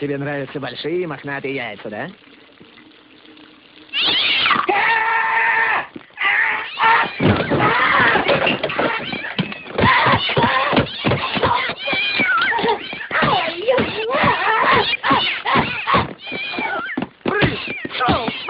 Тебе нравятся большие мохнатые яйца, да? Прыщ! Шоу!